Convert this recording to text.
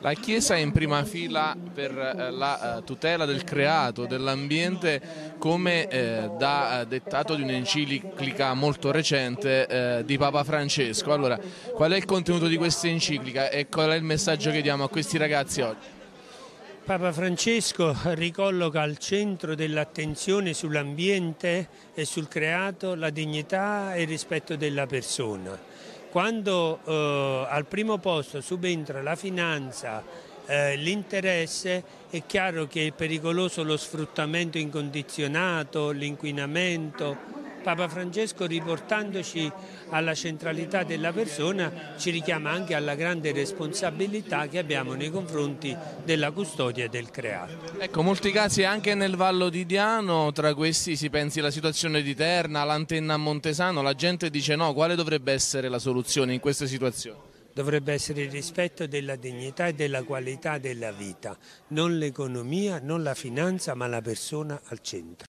La Chiesa è in prima fila per eh, la eh, tutela del creato, dell'ambiente, come eh, da dettato di un'enciclica molto recente di Papa Francesco. Allora, qual è il contenuto di questa enciclica e qual è il messaggio che diamo a questi ragazzi oggi? Papa Francesco ricolloca al centro dell'attenzione sull'ambiente e sul creato la dignità e il rispetto della persona quando eh, al primo posto subentra la finanza, eh, l'interesse, è chiaro che è pericoloso lo sfruttamento incondizionato, l'inquinamento, Papa Francesco riportandoci alla centralità della persona ci richiama anche alla grande responsabilità che abbiamo nei confronti della custodia del creato. Ecco, molti casi anche nel Vallo di Diano, tra questi si pensi alla situazione di Terna, l'antenna a Montesano, la gente dice no, quale dovrebbe essere la soluzione in queste situazioni? dovrebbe essere il rispetto della dignità e della qualità della vita, non l'economia, non la finanza, ma la persona al centro.